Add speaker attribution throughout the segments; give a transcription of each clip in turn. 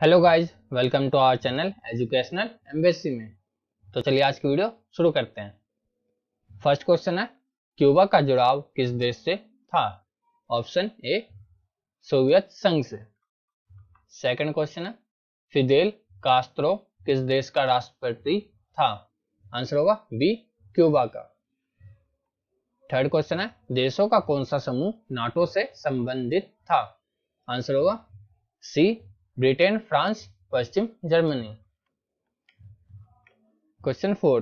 Speaker 1: Hello guys welcome to our channel educational embassy में। तो चलिए आज की वीडियो शुरू करते हैं। फ़र्स्ट क्वेश्चन है क्यूबा का जुड़ाव किस देश से था? ऑप्शन ए सोवियत संघ से। सेकंड क्वेश्चन है फिदेल कास्त्रो किस देश का राष्ट्रपति था? आंसर होगा बी क्यूबा का। थर्ड क्वेश्चन है, देशों का कौन सा समूह नाटो से संबंधित था? आंसर होगा सी ब्रिटेन, फ्रांस, पश्चिम Germany. Question four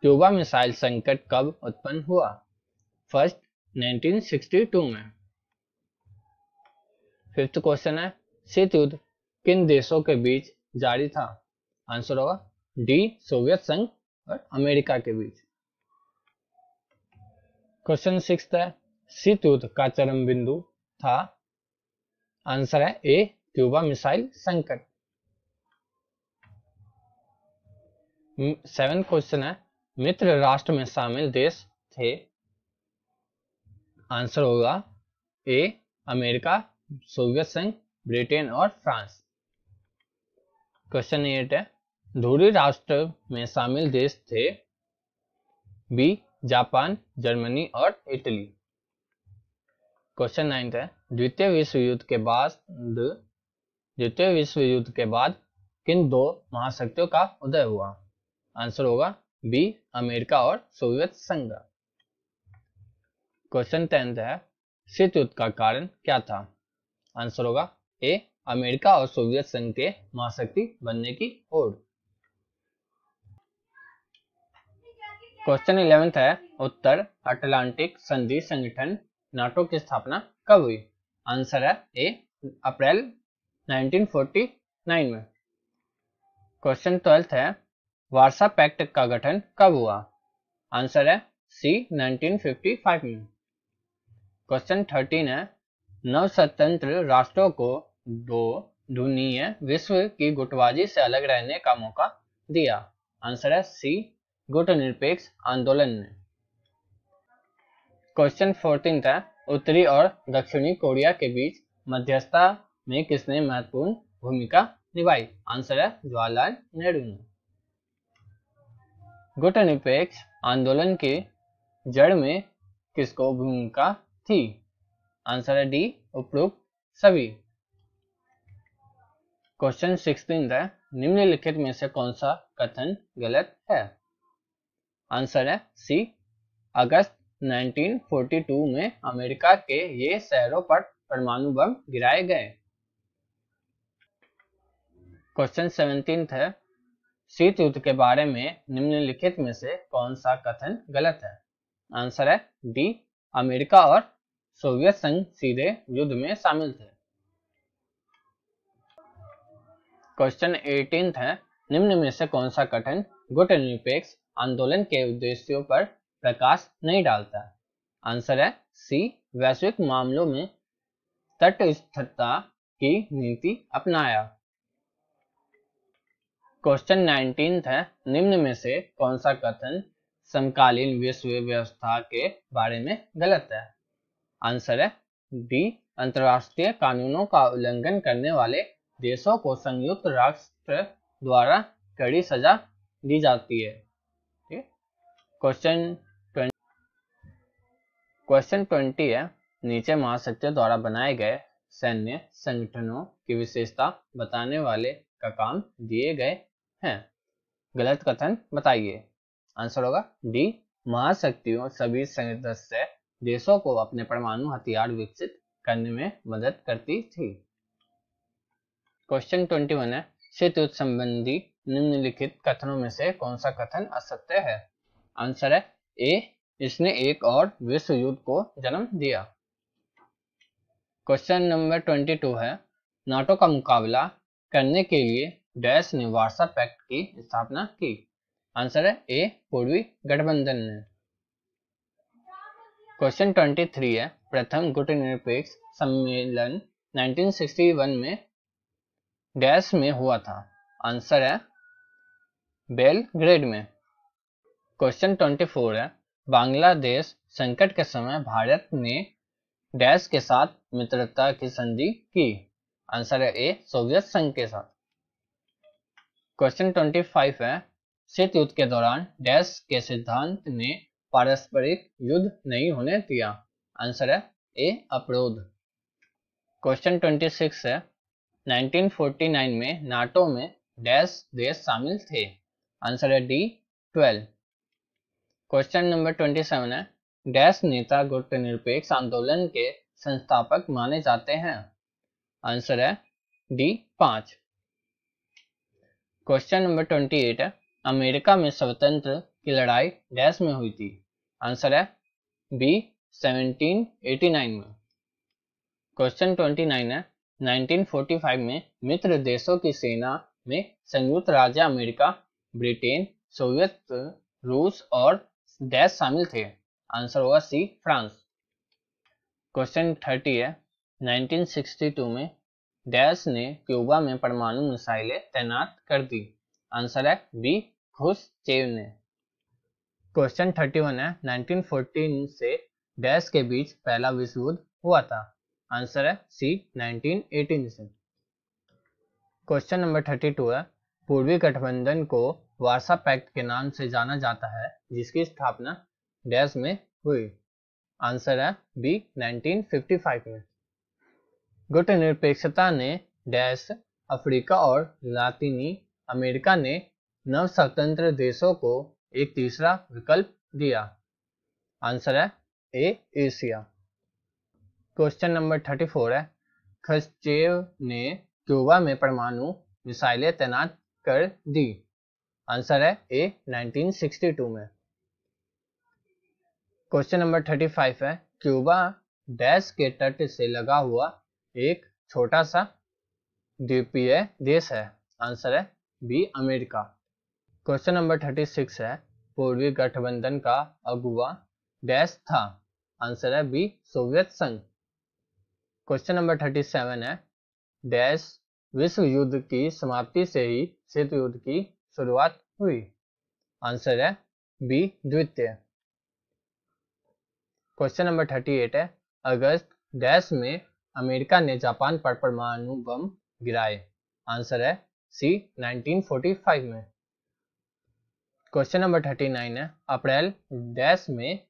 Speaker 1: Cuba missile संकट कब उत्पन्न हुआ? फ़र्स्ट 1962 में। फिफ्थ क्वेश्चन है, शीत युद्ध किन देशों के बीच जारी था? आंसर होगा डी सोवियत संघ और अमेरिका के बीच। क्वेश्चन सिक्स है, शीत युद्ध का चरम बिंदु था? आंसर है ए क्यूबा मिसाइल संकट। सेवन क्वेश्चन है। मित्र राष्ट्र में शामिल देश थे। आंसर होगा ए अमेरिका, सोवियत संघ, ब्रिटेन और फ्रांस। क्वेश्चन एट है। धूरी राष्ट्र में शामिल देश थे। बी जापान, जर्मनी और इटली। क्वेश्चन नाइन्थ है। द्वितीय विश्व युद्ध के बाद द्वितीय विश्व युद्ध के बाद किन दो महाशक्तियों का उदय हुआ? आंसर होगा बी, अमेरिका और सोवियत संघ। क्वेश्चन टेंथ है, शीत युद्ध का कारण क्या था? आंसर होगा ए, अमेरिका और सोवियत संघ के महाशक्ति बनने की ओर। क्वेश्चन इलेवेंथ है, उत्तर, अटलांटिक संधि संगठन, नाटो की स्थापना कब हुई? आंसर है ए, अप्रैल 1949 में। क्वेश्चन ट्वेल्थ है, वार्सा पैक्ट का गठन कब हुआ? आंसर है सी 1955 में। क्वेश्चन थर्टीन है नव स्वतंत्र राष्ट्रों को दो दुनिया, विश्व की गुटबाजी से अलग रहने का मौका दिया। आंसर है सी गुट निरपेक्ष आंदोलन ने। क्वेश्चन फोर्टीन है, उत्तरी और दक्षिणी कोरिया के बीच मध्यस्थता में किसने महत्वपूर्ण भूमिका निभाई? आंसर है जवाहरलाल नेहरू ने। गुट निरपेक्ष आंदोलन के जड़ में किसको भूमिका थी? आंसर है डी, उपरोक्त सभी। क्वेश्चन सिक्सटीन है, निम्नलिखित में से कौन सा कथन गलत है? आंसर है सी, अगस्त 1942 में अमेरिका के ये शहरों पर परमाणु बम गिराए गए। क्वेश्चन सेवनटीन है, शीत युद्ध के बारे में निम्नलिखित में से कौन सा कथन गलत है? आंसर है डी अमेरिका और सोवियत संघ सीधे युद्ध में शामिल थे। क्वेश्चन एटीन है, निम्न में से कौन सा कथन गुट निरपेक्ष आंदोलन के उद्देश्यों पर प्रकाश नहीं डालता? आंसर है सी वैश्विक मामलों में तटस्थता की नीति अपनाया। क्वेश्चन नाइनटीन है निम्न में से कौन सा कथन समकालीन विश्व व्यवस्था के बारे में गलत है? आंसर है डी अंतरराष्ट्रीय कानूनों का उल्लंघन करने वाले देशों को संयुक्त राष्ट्र द्वारा कड़ी सजा दी जाती है। क्वेश्चन क्वेश्चन ट्वेंटी है, नीचे महासचिव द्वारा बनाए गए सैन्य संगठनों की विशेषता बताने वाले का काम दिए गए हैं। गलत कथन बताइए। आंसर होगा डी। महाशक्तियों सभी सदस्य देशों को अपने परमाणु हथियार विकसित करने में मदद करती थी। क्वेश्चन ट्वेंटी वन है। शीत संबंधी निम्नलिखित कथनों में से कौन सा कथन असत्य है? आंसर है ए। इसने एक और विश्व युद्ध को जन्म दिया। क्वेश्चन नंबर ट्वेंटी टू है। नाटो का मुकाबला करने के लिए डैश ने वार्सा पैक्ट की स्थापना की। आंसर है ए, पूर्वी गठबंधन। ने क्वेश्चन 23 है, प्रथम गुट निरपेक्ष सम्मेलन 1961 में डैश में हुआ था। आंसर है बेल ग्रेड में। क्वेश्चन 24 है, बांग्लादेश संकट के समय भारत ने डैश के साथ मित्रता की संधि की। आंसर है ए, सोवियत संघ के साथ। क्वेश्चन 25 है। शीत युद्ध के दौरान डैश के सिद्धांत ने पारस्परिक युद्ध नहीं होने दिया। आंसर है ए अपरोध क्वेश्चन 26 है। 1949 में नाटो में डैश देश शामिल थे। आंसर है डी 12 क्वेश्चन नंबर 27 है। डैश नेता गुट निरपेक्ष आंदोलन के संस्थापक माने जाते हैं। आंसर है डी, पाँच। क्वेश्चन नंबर ट्वेंटी एट है। अमेरिका में स्वतंत्र की लड़ाई डैश में हुई थी। आंसर है बी 1789 में। क्वेश्चन 29 है। 1945 में मित्र देशों की सेना में संयुक्त राज्य अमेरिका, ब्रिटेन, सोवियत, रूस और डैश शामिल थे। आंसर होगा सी फ्रांस। क्वेश्चन 30 है। 1962 में डैश ने क्यूबा में परमाणु मिसाइलें तैनात कर दी। आंसर है बी चेव ने। क्वेश्चन 31 है। 1914 से डैश के बीच पहला विश्व युद्ध हुआ था। आंसर है सी 1918 से। क्वेश्चन नंबर 32 है। पूर्वी गठबंधन को वार्सा पैक्ट के नाम से जाना जाता है, जिसकी स्थापना डैश में हुई। आंसर है बी 1955 में। गुट निरपेक्षता ने डैश, अफ्रीका और लातिनी अमेरिका ने नव स्वतंत्र देशों को एक तीसरा विकल्प दिया। आंसर है A, Asia. Question number thirty four है। खस्चेव ने क्यूबा में परमाणु मिसाइलें तैनात कर दी। आंसर है ए 1962 में। क्वेश्चन नंबर थर्टी फाइव है। क्यूबा डैश के तट से लगा हुआ एक छोटा सा द्वीपीय देश है। आंसर है B, America. Question number thirty six है। पूर्वी गठबंधन का अगुआ डैश था। आंसर है बी, सोवियत संघ। क्वेश्चन नंबर थर्टी सेवन है। डैश विश्व युद्ध की समाप्ति से ही शीत युद्ध की शुरुआत हुई। आंसर है बी, द्वितीय। क्वेश्चन नंबर थर्टी एट है। अगस्त डैश में अमेरिका ने जापान पर परमाणु बम गिराए। आंसर है सी 1945 में। क्वेश्चन नंबर थर्टी नाइन है। अप्रैल डैश में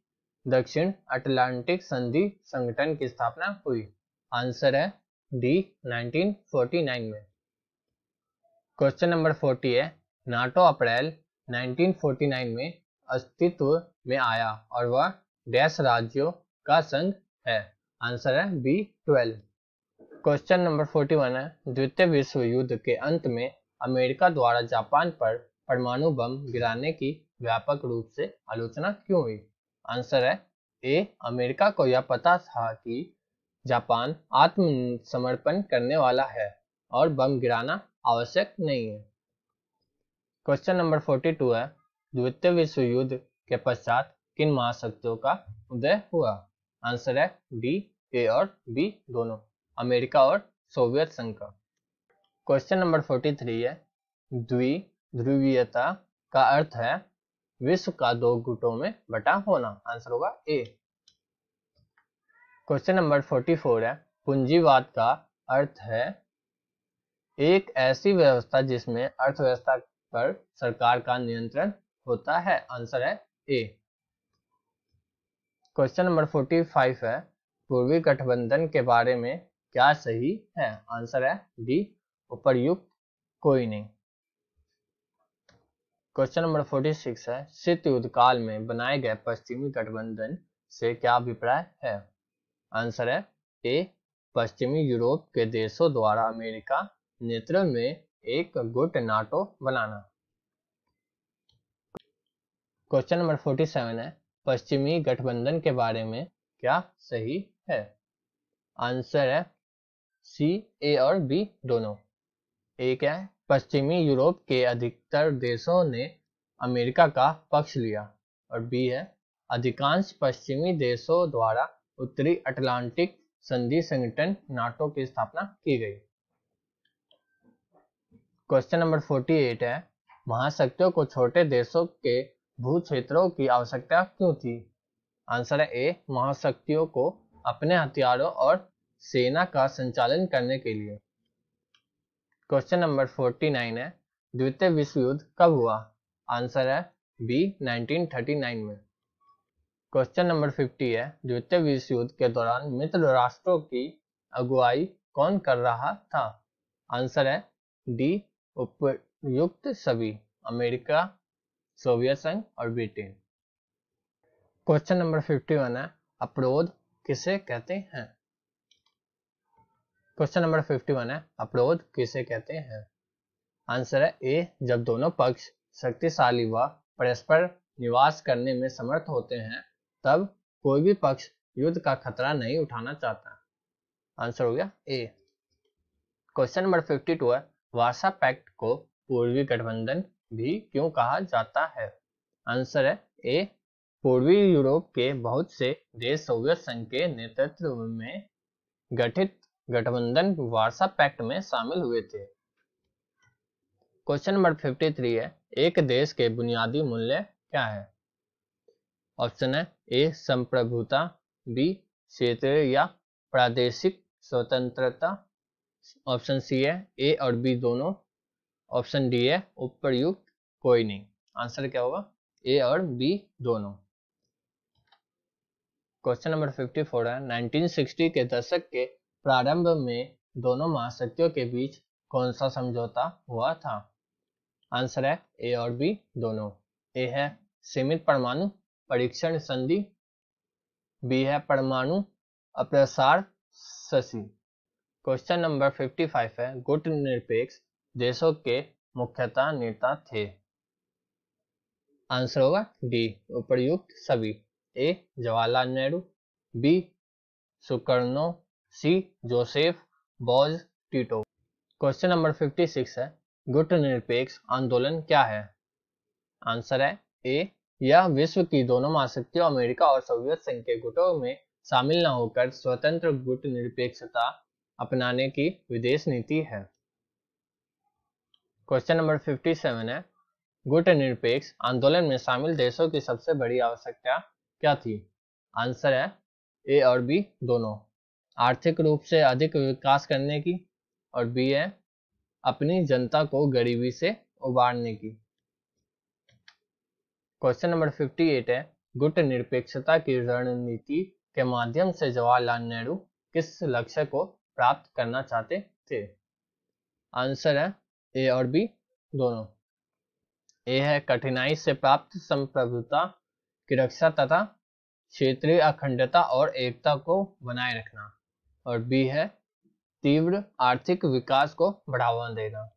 Speaker 1: दक्षिण अटलांटिक संधि संगठन की स्थापना हुई। आंसर है डी 1949 में। क्वेश्चन नंबर 40 है। नाटो अप्रैल 1949 में अस्तित्व में आया और वह डैश राज्यों का संघ है। आंसर है बी 12 क्वेश्चन नंबर 41 है. द्वितीय विश्व युद्ध के अंत में अमेरिका द्वारा जापान पर परमाणु बम गिराने की व्यापक रूप से आलोचना क्यों हुई? आंसर है ए अमेरिका को यह पता था कि जापान आत्मसमर्पण करने वाला है और बम गिराना आवश्यक नहीं है। क्वेश्चन नंबर 42 है। द्वितीय विश्व युद्ध के पश्चात किन महाशक्तियों का उदय हुआ? आंसर है डी, ए और बी दोनों, अमेरिका और सोवियत संघ का। क्वेश्चन नंबर 43 है द्विध्रुवीयता का अर्थ है विश्व का दो गुटों में बटा होना, आंसर होगा A. Question number forty four है, पूंजीवाद का अर्थ है एक ऐसी व्यवस्था जिसमें अर्थव्यवस्था पर सरकार का नियंत्रण होता है, आंसर है A. Question number forty five है, पूर्वी गठबंधन के बारे में क्या सही है? आंसर है डी उपरयुक्त कोई नहीं। क्वेश्चन नंबर फोर्टी सिक्स है शीत युद्ध काल में बनाए गए पश्चिमी गठबंधन से क्या अभिप्राय है? आंसर है ए पश्चिमी यूरोप के देशों द्वारा अमेरिका नेतृत्व में एक गुट नाटो बनाना। क्वेश्चन नंबर फोर्टी सेवन है पश्चिमी गठबंधन के बारे में क्या सही है? आंसर है सी, ए और बी दोनों। ए क्या है? पश्चिमी यूरोप के अधिकतर देशों ने अमेरिका का पक्ष लिया और बी है अधिकांश पश्चिमी देशों द्वारा उत्तरी अटलांटिक संधि संगठन नाटो की स्थापना की गई। क्वेश्चन नंबर 48 है, महाशक्तियों को छोटे देशों के भू क्षेत्रों की आवश्यकता क्यों थी? आंसर है ए, महाशक्तियों को अपने हथियारों और सेना का संचालन करने के लिए। क्वेश्चन नंबर फोर्टी नाइन है, द्वितीय विश्व युद्ध कब हुआ? आंसर है बी 1939 में। क्वेश्चन नंबर 50 है, द्वितीय विश्व युद्ध के दौरान मित्र राष्ट्रों की अगुवाई कौन कर रहा था? आंसर है डी उपयुक्त सभी, अमेरिका सोवियत संघ और ब्रिटेन। क्वेश्चन नंबर 51 है अपरोध किसे कहते हैं? क्वेश्चन नंबर 51 है अपरोध किसे कहते हैं? आंसर है ए, जब दोनों पक्ष शक्तिशाली व परस्पर निवास करने में समर्थ होते हैं, तब कोई भी पक्ष युद्ध का खतरा नहीं उठाना चाहता। आंसर हो गया ए। क्वेश्चन नंबर 52 है, वार्सा पैक्ट को पूर्वी गठबंधन भी क्यों कहा जाता है? आंसर है ए, पूर्वी यूरोप के बहुत से देश सोवियत संघ के नेतृत्व में गठित गठबंधन वार्सा पैक्ट में शामिल हुए थे। क्वेश्चन नंबर 53 है, एक देश के बुनियादी मूल्य क्या है? ऑप्शन है ए, संप्रभुता, बी, क्षेत्रीय या प्रादेशिक स्वतंत्रता। ऑप्शन सी है ए और बी दोनों ऑप्शन डी है उपरयुक्त, कोई नहीं। आंसर क्या होगा? ए और बी दोनों। क्वेश्चन नंबर 54 है। 1960 के दशक के प्रारंभ में दोनों महाशक्तियों के बीच कौन सा समझौता हुआ था? आंसर है ए और बी दोनों। ए है सीमित परमाणु परीक्षण संधि। बी है परमाणु अप्रसार शशि। क्वेश्चन नंबर 55 है। गुट निरपेक्ष देशों के मुख्यतः नेता थे। आंसर होगा डी उपयुक्त सभी। A, Jawaharlal Nehru. B, Sukarno. C, Joseph Broz Tito. Question number 56 है। गुट निरपेक्ष आंदोलन क्या है? आंसर है ए, यह विश्व की दोनों महाशक्तियों, अमेरिका और सोवियत संघ के गुटों में शामिल न होकर स्वतंत्र गुट निरपेक्षता अपनाने की विदेश नीति है। क्वेश्चन नंबर 57 है। गुट निरपेक्ष आंदोलन में शामिल देशों की सबसे बड़ी आवश्यकता क्या थी? आंसर है ए और बी दोनों। आर्थिक रूप से अधिक विकास करने की और बी है अपनी जनता को गरीबी से उबारने की। क्वेश्चन नंबर 58 है। गुट निरपेक्षता की रणनीति के माध्यम से जवाहरलाल नेहरू किस लक्ष्य को प्राप्त करना चाहते थे? आंसर है ए और बी दोनों। ए है कठिनाई से प्राप्त संप्रभुता की रक्षा तथा क्षेत्रीय अखंडता और एकता को बनाए रखना। और बी है तीव्र आर्थिक विकास को बढ़ावा देना।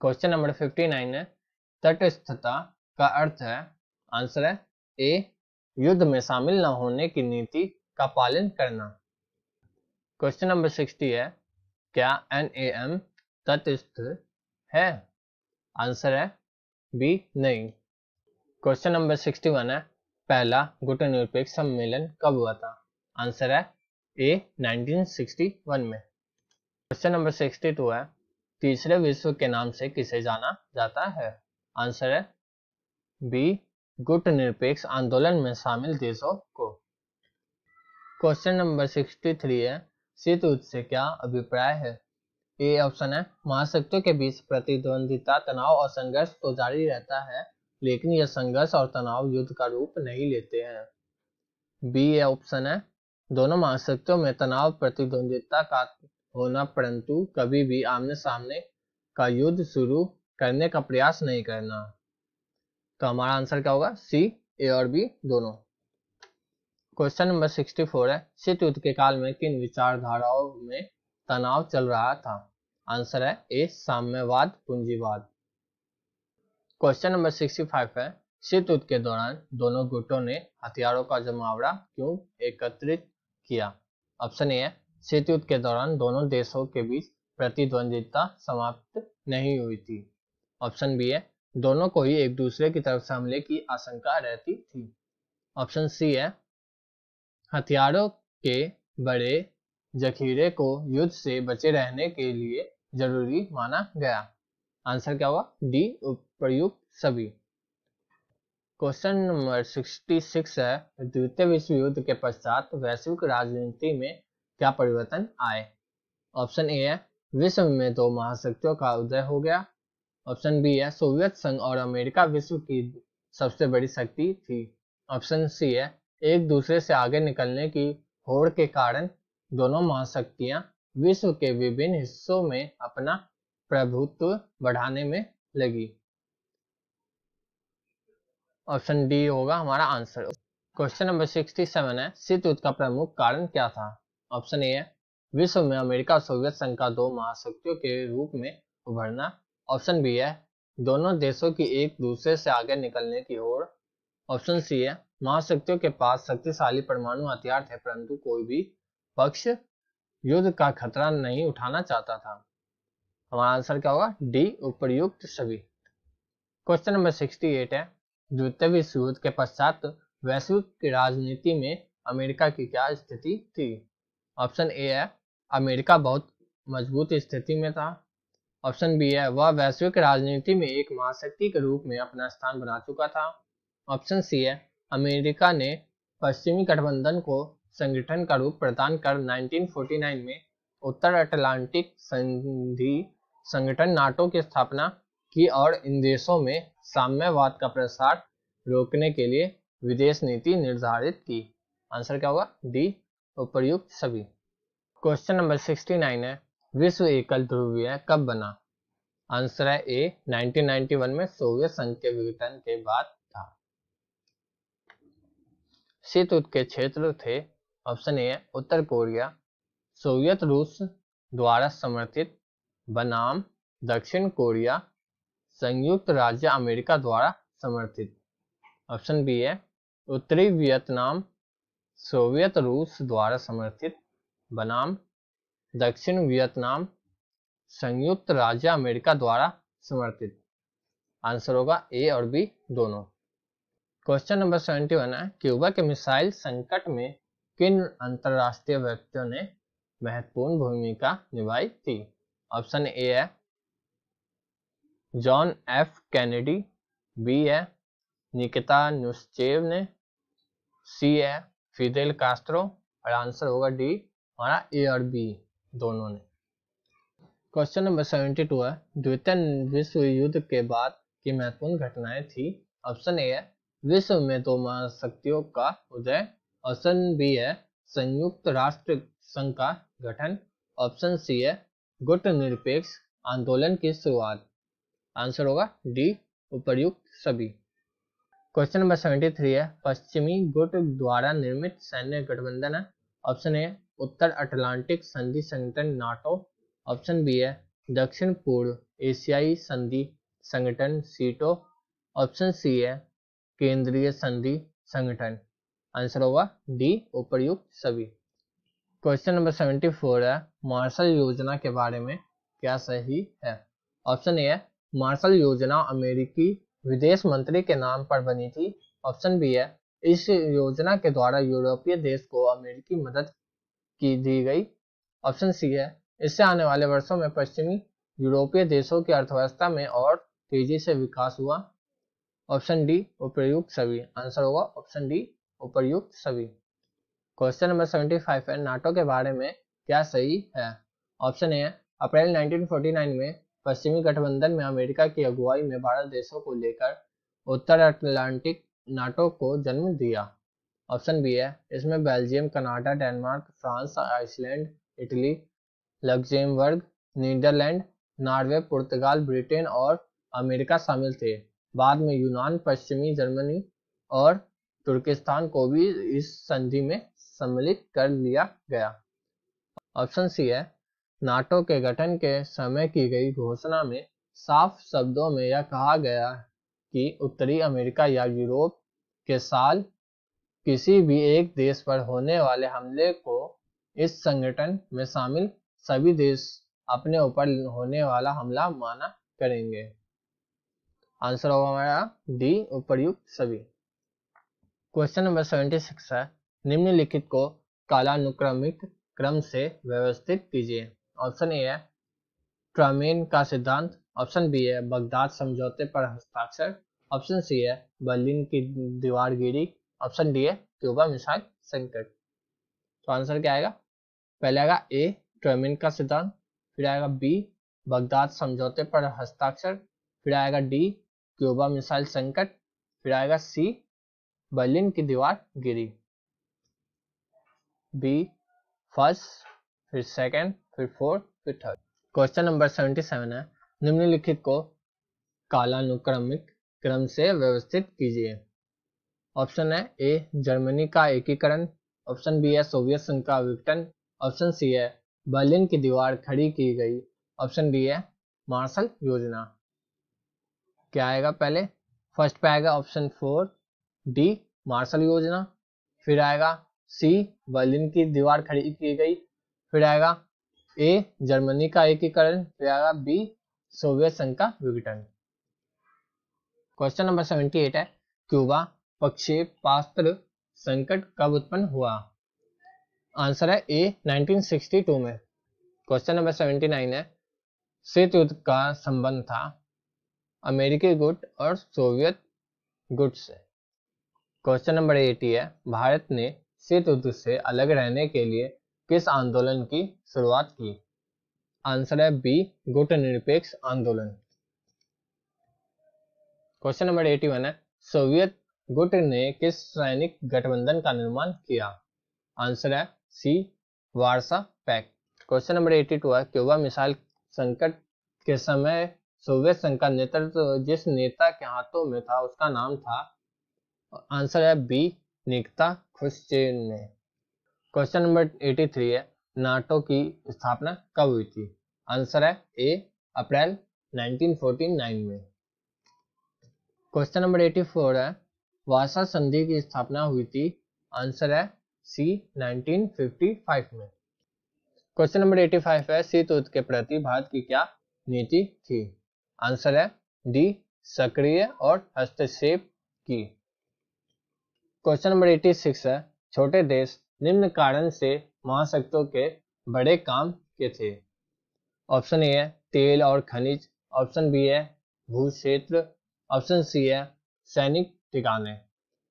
Speaker 1: क्वेश्चन नंबर 59 है, तटस्थता का अर्थ है आंसर है ए युद्ध में शामिल न होने की नीति का पालन करना। क्वेश्चन नंबर सिक्सटी है क्या एन ए एम तटस्थ है? आंसर है बी नहीं। क्वेश्चन नंबर सिक्सटी वन है। पहला गुटनिरपेक्ष सम्मेलन कब हुआ था? आंसर है ए 1961 में। क्वेश्चन नंबर 62 है। तीसरे विश्व के नाम से किसे जाना जाता है? आंसर है बी गुट निरपेक्ष आंदोलन में शामिल देशों को। क्वेश्चन नंबर 63 है। युद्ध से क्या अभिप्राय है? ए ऑप्शन है महाशक्तियों के बीच प्रतिद्वंदिता, तनाव और संघर्ष तो जारी रहता है, लेकिन यह संघर्ष और तनाव युद्ध का रूप नहीं लेते हैं। बी ऑप्शन है, दोनों महाशक्तियों में तनाव, प्रतिद्वंदिता का होना परंतु कभी भी आमने सामने का युद्ध शुरू करने का प्रयास नहीं करना। तो हमारा आंसर क्या होगा? सी ए और बी दोनों। क्वेश्चन नंबर सिक्सटी फोर है शीत युद्ध के काल में किन विचारधाराओं में तनाव चल रहा था? आंसर है ए, साम्यवाद, पूंजीवाद। क्वेश्चन नंबर सिक्सटी फाइव है शीत युद्ध के दौरान दोनों गुटों ने हथियारों का जमावड़ा क्यों एकत्रित किया? ऑप्शन ए है शीत युद्ध के दौरान दोनों देशों के बीच प्रतिद्वंदिता समाप्त नहीं हुई थी। ऑप्शन बी है, दोनों को ही एक दूसरे की तरफ़ से हमले की आशंका रहती थी। ऑप्शन सी है हथियारों के बड़े जखीरे को युद्ध से बचे रहने के लिए ज़रूरी माना गया। आंसर क्या हुआ? डी प्रयुक्त सभी। क्वेश्चन नंबर 66 है, द्वितीय विश्व युद्ध के पश्चात वैश्विक राजनीति में क्या परिवर्तन आए? ऑप्शन ए है, विश्व में दो महाशक्तियों का उदय हो गया। ऑप्शन बी है, सोवियत संघ और अमेरिका विश्व की सबसे बड़ी शक्ति थी। ऑप्शन सी है एक दूसरे से आगे निकलने की होड़ के कारण दोनों महाशक्तियाँ विश्व के विभिन्न हिस्सों में अपना प्रभुत्व बढ़ाने में लगी। ऑप्शन डी होगा हमारा answer. Question number sixty seven है शीत युद्ध का प्रमुख कारण क्या था? ऑप्शन ए है, विश्व में अमेरिका और सोवियत संघ का दो महाशक्तियों के रूप में उभरना। ऑप्शन बी है, दोनों देशों की एक दूसरे से आगे निकलने की ओर ऑप्शन सी है महाशक्तियों के पास शक्तिशाली परमाणु हथियार थे, परंतु कोई भी पक्ष युद्ध का खतरा नहीं उठाना चाहता था। हमारा आंसर क्या होगा? डी, उपयुक्त सभी क्वेश्चन नंबर सिक्सटी एट है। द्वितीय विश्व युद्ध के पश्चात वैश्विक राजनीति में अमेरिका की क्या स्थिति थी? ऑप्शन ए है, अमेरिका बहुत मज़बूत स्थिति में था। ऑप्शन बी है, वह वैश्विक राजनीति में एक महाशक्ति के रूप में अपना स्थान बना चुका था। ऑप्शन सी है अमेरिका ने पश्चिमी गठबंधन को संगठन का रूप प्रदान कर 1949 में उत्तर अटलांटिक संधि संगठन नाटो की स्थापना की और इन देशों में साम्यवाद का प्रसार रोकने के लिए विदेश नीति निर्धारित की। आंसर क्या होगा? डी उपयुक्त सभी। क्वेश्चन नंबर 69 है, विश्व एकल ध्रुवीय कब बना? आंसर है ए 1991 में सोवियत संघ के विघटन के बाद। शीत के क्षेत्र थे। ऑप्शन ए, उत्तर कोरिया। सोवियत रूस द्वारा समर्थित बनाम, दक्षिण कोरिया। संयुक्त राज्य अमेरिका द्वारा समर्थित। ऑप्शन बी है, उत्तरी वियतनाम। सोवियत रूस द्वारा समर्थित बनाम, दक्षिण वियतनाम। संयुक्त राज्य अमेरिका द्वारा समर्थित। आंसर होगा ए और बी दोनों। क्वेश्चन नंबर सेवेंटी वन है, क्यूबा के मिसाइल संकट में किन अंतरराष्ट्रीय व्यक्तियों ने महत्वपूर्ण भूमिका निभाई थी? ऑप्शन ए है जॉन एफ़ कैनेडी बी है निकिता नुस्चेव ने. सी है फिदेल कास्ट्रो और आंसर होगा डी हमारा ए और बी दोनों ने. क्वेश्चन नंबर सेवेंटी टू है, द्वितीय विश्व युद्ध के बाद की महत्वपूर्ण घटनाएँ थी? ऑप्शन ए है विश्व में तो महाशक्तियों का उदय। ऑप्शन बी है संयुक्त राष्ट्र संघ का गठन। ऑप्शन सी है गुट निरपेक्ष आंदोलन की शुरुआत। आंसर होगा डी, उपर्युक्त सभी। क्वेश्चन नंबर सेवेंटी थ्री है, पश्चिमी गुट द्वारा निर्मित सैन्य गठबंधन है। ऑप्शन ए, उत्तर अटलांटिक संधि संगठन नाटो। ऑप्शन बी है, दक्षिण पूर्व एशियाई संधि संगठन सीटो। ऑप्शन सी है केंद्रीय संधि संगठन। आंसर होगा डी, उपर्युक्त सभी। क्वेश्चन नंबर सेवेंटी फोर है, मार्शल योजना के बारे में क्या सही है? ऑप्शन ए है, मार्शल योजना अमेरिकी विदेश मंत्री के नाम पर बनी थी। ऑप्शन बी है, इस योजना के द्वारा यूरोपीय देश को अमेरिकी मदद की दी गई। ऑप्शन सी है, इससे आने वाले वर्षों में पश्चिमी यूरोपीय देशों की अर्थव्यवस्था में और तेज़ी से विकास हुआ। ऑप्शन डी, उपयुक्त सभी। आंसर होगा ऑप्शन डी, उपयुक्त सभी। क्वेश्चन नंबर सेवेंटी फाइव है, नाटो के बारे में क्या सही है? ऑप्शन ए, अप्रैल 1949 में पश्चिमी गठबंधन में अमेरिका की अगुवाई में भारत देशों को लेकर उत्तर अटलांटिक नाटो को जन्म दिया। ऑप्शन बी है, इसमें Belgium, Canada, Denmark, France, Iceland, Italy, Luxembourg, Netherland, Norway, पुर्तगाल, ब्रिटेन और अमेरिका शामिल थे। बाद में यूनान, पश्चिमी जर्मनी और तुर्किस्तान को भी इस संधि में सम्मिलित कर लिया गया। ऑप्शन सी है, नाटो के गठन के समय की गई घोषणा में साफ़ शब्दों में यह कहा गया कि उत्तरी अमेरिका या यूरोप के साल किसी भी एक देश पर होने वाले हमले को इस संगठन में शामिल सभी देश अपने ऊपर होने वाला हमला माना करेंगे। आंसर होगा हमारा डी, उपरयुक्त सभी। क्वेश्चन नंबर सेवेंटी सिक्स है। निम्नलिखित को कालानुक्रमिक क्रम से व्यवस्थित कीजिए। ऑप्शन ए है, ट्रामेन का सिद्धांत। ऑप्शन बी है, बगदाद समझौते पर हस्ताक्षर। ऑप्शन सी है, बर्लिन की दीवार गिरी। ऑप्शन डी है, क्यूबा मिसाइल संकट। तो आंसर क्या आएगा? पहले आएगा ए ट्रामेन का सिद्धांत। फिर आएगा बी बगदाद समझौते पर हस्ताक्षर। फिर आएगा डी क्यूबा मिसाइल संकट, फिर आएगा सी, बर्लिन की दीवार गिरी। बी, फ़र्स्ट, फिर सेकंड, फिर फोर्थ, फिर third. Question number seventy seven है। निम्नलिखित को कालानुक्रमिक क्रम से व्यवस्थित कीजिए। ऑप्शन है ए, जर्मनी का एकीकरण। ऑप्शन बी है सोवियत संघ का विघटन। ऑप्शन सी है बर्लिन की दीवार खड़ी की गई। ऑप्शन डी है मार्शल योजना। क्या आएगा पहले? फ़र्स्ट पे आएगा ऑप्शन फोर डी मार्शल योजना। फिर आएगा सी बर्लिन की दीवार खड़ी की गई। फिर आएगा ए जर्मनी का एकीकरण। फिर आएगा बी सोवियत संघ का विघटन। क्वेश्चन नंबर सेवेंटी एट है। क्यूबा प्रक्षेपास्त्र संकट कब उत्पन्न हुआ? आंसर है ए 1962 में। क्वेश्चन नंबर 79 है। शीत युद्ध का संबंध था। अमेरिकी गुट और सोवियत गुट से। क्वेश्चन नंबर 80 है, भारत ने शीत युद्ध से अलग रहने के लिए किस आंदोलन की शुरुआत की? आंसर है बी गुट निरपेक्ष आंदोलन। क्वेश्चन नंबर 81 है, सोवियत गुट ने किस सैनिक गठबंधन का निर्माण किया? आंसर है C, Warsaw pact question number 82 है, क्यूबा मिसाइल संकट के समय सोवियत संघ का नेतृत्व जिस नेता के हाथों में था, उसका नाम था आंसर है बी, निकता खुशचेन ने। क्वेश्चन नंबर 83 है, नाटो की स्थापना कब हुई थी? आंसर है ए अप्रैल 1949 में। क्वेश्चन नंबर 84 है, वासा संधि की स्थापना हुई थी? आंसर है सी 1955 में। क्वेश्चन नंबर 85 है युद्ध के प्रति भारत की क्या नीति थी? आंसर है डी, सक्रिय और हस्तक्षेप की। क्वेश्चन नंबर 86 है। छोटे देश निम्न कारण से महाशक्तों के बड़े काम के थे। ऑप्शन ए है तेल और खनिज। ऑप्शन बी है भू क्षेत्र ऑप्शन सी है सैनिक ठिकाने।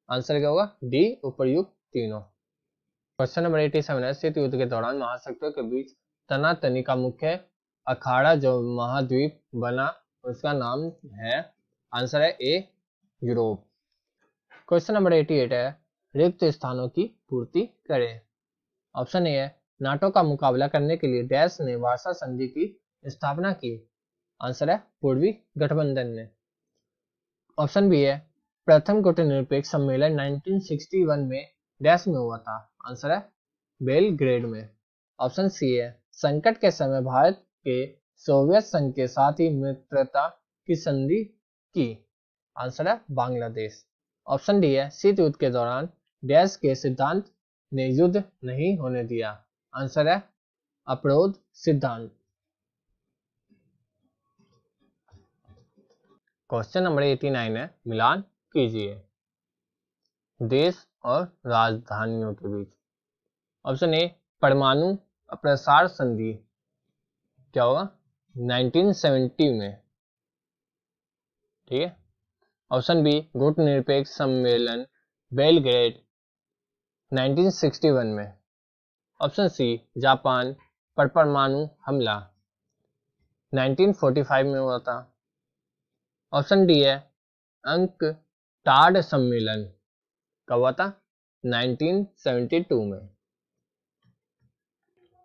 Speaker 1: आंसर क्या होगा? डी उपरयुक्त तीनों। क्वेश्चन नंबर एटी सेवन है। शीत युद्ध के दौरान महाशक्तियों के बीच तनातनी का मुख्य अखाड़ा जो महाद्वीप बना उसका नाम है, आंसर है A, Europe. Question number eighty eight है, रिक्त स्थानों की पूर्ति करें। ऑप्शन ए है नाटो का मुकाबला करने के लिए डैश ने वार्सा संधि की स्थापना की। आंसर है, पूर्वी गठबंधन ने। ऑप्शन बी है, प्रथम कूटनिरपेक्ष सम्मेलन 1961 में डैश में हुआ था। आंसर है, बेलग्रेड में। ऑप्शन सी है, संकट के समय भारत के सोवियत संघ के साथ ही मित्रता की संधि की। आंसर है बांग्लादेश। ऑप्शन डी है, शीत युद्ध के दौरान डैश के सिद्धांत ने युद्ध नहीं होने दिया। आंसर है अपरोध सिद्धांत। क्वेश्चन नंबर 89 है, मिलान कीजिए। देश और राजधानियों के बीच। ऑप्शन ए, परमाणु प्रसार संधि। क्या होगा 1970 में। ठीक है? ऑप्शन बी गुट निरपेक्ष सम्मेलन, बेलग्रेड 1961 में। ऑप्शन सी, जापान, पर परमाणु हमला। 1945 में हुआ था। ऑप्शन डी है, अंक टाड सम्मेलन कब हुआ था 1972 में।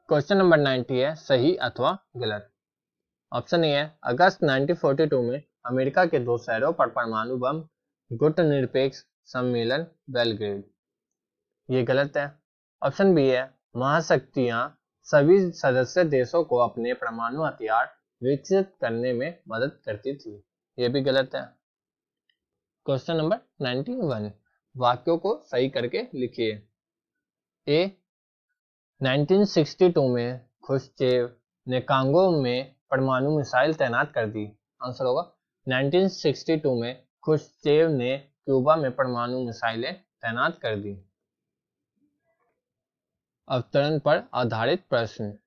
Speaker 1: क्वेश्चन नंबर 90 है, सही अथवा गलत? ऑप्शन ए है, अगस्त 1942 में अमेरिका के दो शहरों पर परमाणु बम गुट निरपेक्ष सम्मेलन, बेलग्रेड। ये गलत है। ऑप्शन बी है, महाशक्तियाँ सभी सदस्य देशों को अपने परमाणु हथियार विकसित करने में मदद करती थी। ये भी गलत है। क्वेश्चन नंबर 91 वाक्यों को सही करके लिखिए। ए 1962 में खुशचेव ने कांगो में परमाणु मिसाइल तैनात कर दी। आंसर होगा 1962 में खुशचेव ने क्यूबा में परमाणु मिसाइलें तैनात कर दी। अवतरण पर आधारित प्रश्न।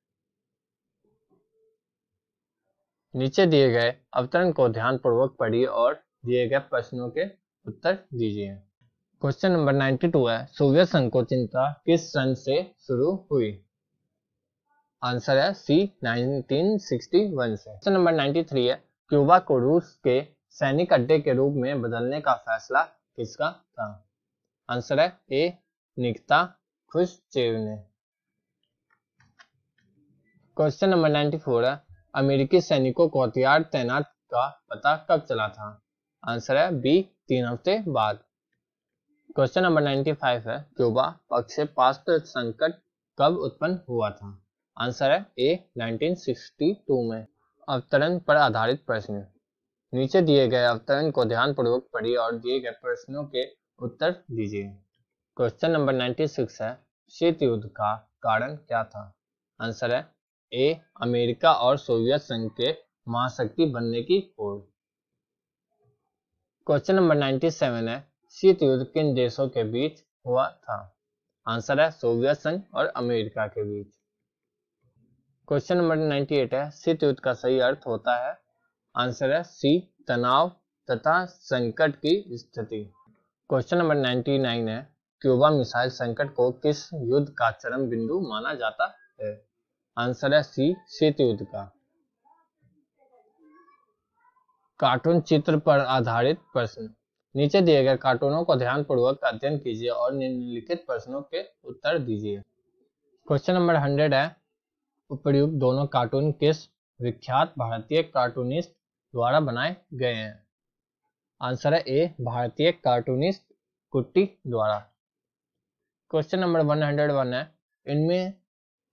Speaker 1: नीचे दिए गए अवतरण को ध्यानपूर्वक पढ़िए और दिए गए प्रश्नों के उत्तर दीजिए। क्वेश्चन नंबर 92 है, सोवियत संघ को चिंता किस सन से शुरू हुई? आंसर है सी 1961 से। क्वेश्चन नंबर 93 है, क्यूबा को रूस के सैनिक अड्डे के रूप में बदलने का फैसला किसका था? आंसर है ए, निकता खुशचेव ने। क्वेश्चन नंबर 94 है, अमेरिकी सैनिकों को हथियार तैनात का पता कब चला था? आंसर है बी, तीन हफ़्ते बाद। क्वेश्चन नंबर 95 है, क्यूबा पक्ष से पास्प संकट कब उत्पन्न हुआ था? आंसर है ए 1962 में। अवतरण पर आधारित प्रश्न। नीचे दिए गए अवतरण को ध्यान पूर्वक पढ़िए और दिए गए प्रश्नों के उत्तर दीजिए। क्वेश्चन नंबर 96 है, शीत युद्ध का कारण क्या था? आंसर है ए अमेरिका और सोवियत संघ के महाशक्ति बनने की होड़ क्वेश्चन नंबर 97 है, शीत युद्ध किन देशों के बीच हुआ था? आंसर है सोवियत संघ और अमेरिका के बीच। क्वेश्चन नंबर 98 है। शीत युद्ध का सही अर्थ होता है। आंसर है सी, तनाव तथा संकट की स्थिति। क्वेश्चन नंबर 99 है। क्यूबा मिसाइल संकट को किस युद्ध का चरम बिंदु माना जाता है? आंसर है सी शीत युद्ध का। कार्टून चित्र पर आधारित प्रश्न। नीचे दिए गए कार्टूनों को ध्यानपूर्वक अध्ययन कीजिए और निम्नलिखित प्रश्नों के उत्तर दीजिए। क्वेश्चन नंबर हंड्रेड है। उपयुक्त दोनों कार्टून किस विख्यात भारतीय कार्टूनिस्ट द्वारा बनाए गए हैं? आंसर है ए, भारतीय कार्टूनिस्ट कुट्टी द्वारा। क्वेश्चन नंबर 101 है। इनमें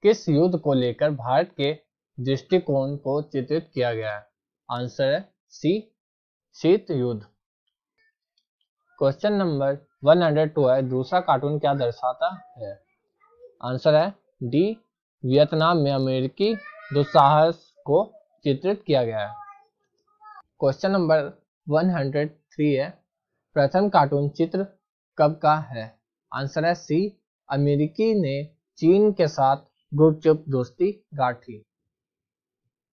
Speaker 1: किस युद्ध को लेकर भारत के दृष्टिकोण को चित्रित किया गया है? आंसर है सी, शीत युद्ध। क्वेश्चन नंबर 102 है। दूसरा कार्टून क्या दर्शाता है? आंसर है डी वियतनाम में अमेरिकी दुस्साहस को चित्रित किया गया है। क्वेश्चन नंबर 103 है। प्रथम कार्टून चित्र कब का है? आंसर है सी अमेरिकी ने चीन के साथ गुपचुप दोस्ती गाठी।